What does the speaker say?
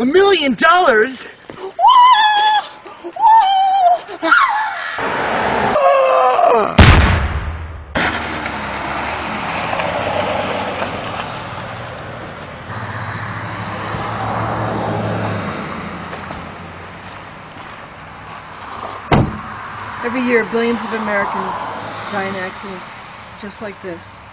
A million dollars? Every year, billions of Americans die in accidents just like this.